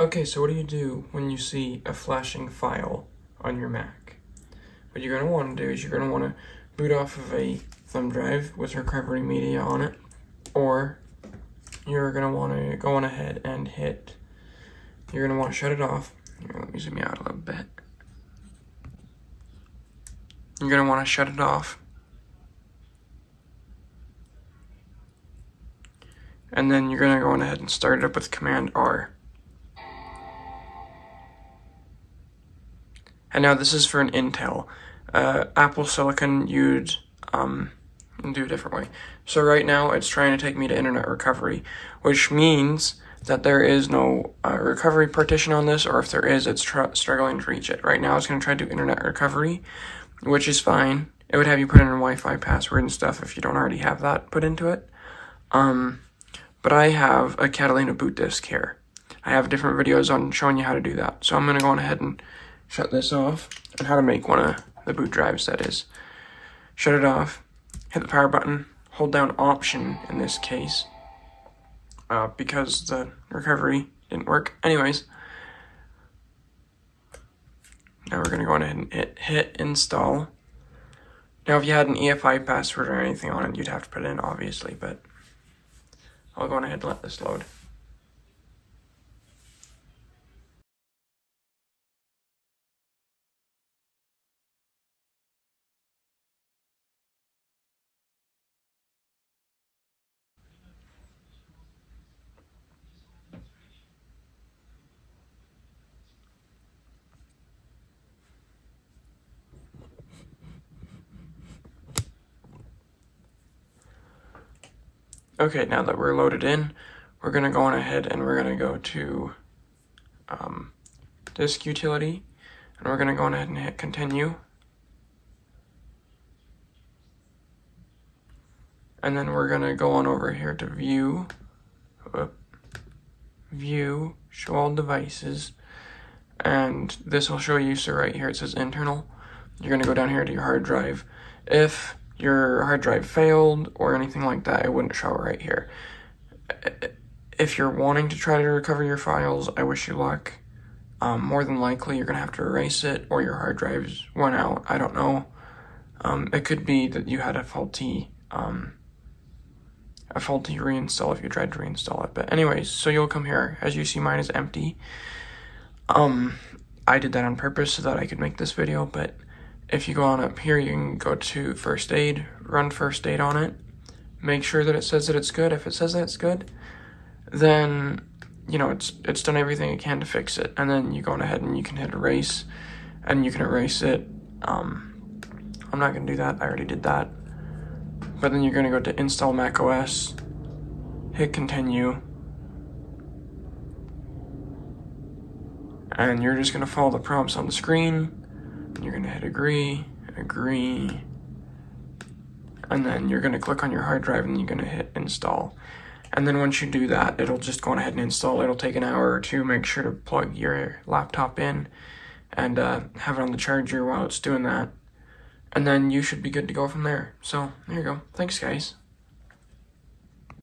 Okay, so what do you do when you see a flashing file on your Mac? What you're going to want to do is you're going to want to boot off of a thumb drive with recovery media on it, or you're going to want to go on ahead and hit, you're going to want to shut it off. Here, let me zoom you out a little bit. You're going to want to shut it off. And then you're going to go on ahead and start it up with Command R. And now this is for an Intel. Uh, Apple Silicon you'd um, do a different way. So right now it's trying to take me to internet recovery, which means that there is no uh, recovery partition on this, or if there is, it's tr- struggling to reach it. Right now it's going to try to do internet recovery, which is fine. It would have you put in a Wi-Fi password and stuff if you don't already have that put into it. Um, but I have a Catalina boot disk here. I have different videos on showing you how to do that. So I'm going to go on ahead and shut this off and how to make one of the boot drives that is. Shut it off, hit the power button, hold down option in this case uh, because the recovery didn't work. Anyways, now we're going to go ahead and hit, hit install. Now if you had an EFI password or anything on it, you'd have to put it in obviously, but I'll go ahead and let this load. Okay, now that we're loaded in, we're going to go on ahead and we're going to go to um, disk utility, and we're going to go on ahead and hit continue. And then we're going to go on over here to view, whoop, view, show all devices, and this will show you, so right here it says internal. You're going to go down here to your hard drive. If your hard drive failed or anything like that, it wouldn't show right here. If you're wanting to try to recover your files, I wish you luck. Um, more than likely, you're going to have to erase it or your hard drives went out. I don't know. Um, it could be that you had a faulty, um, a faulty reinstall if you tried to reinstall it. But anyways, so you'll come here. As you see, mine is empty. Um, I did that on purpose so that I could make this video, but if you go on up here, you can go to first aid, run first aid on it, make sure that it says that it's good. If it says that it's good, then you know it's it's done everything it can to fix it. And then you go on ahead and you can hit erase, and you can erase it. Um, I'm not gonna do that. I already did that. But then you're gonna go to install Mac OS, hit continue, and you're just gonna follow the prompts on the screen you're gonna hit agree, agree, and then you're gonna click on your hard drive and you're gonna hit install. And then once you do that, it'll just go ahead and install. It'll take an hour or two. Make sure to plug your laptop in and uh, have it on the charger while it's doing that. And then you should be good to go from there. So there you go. Thanks, guys.